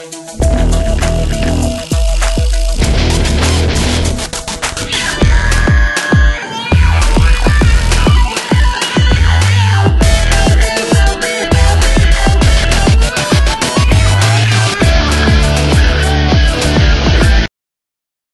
Música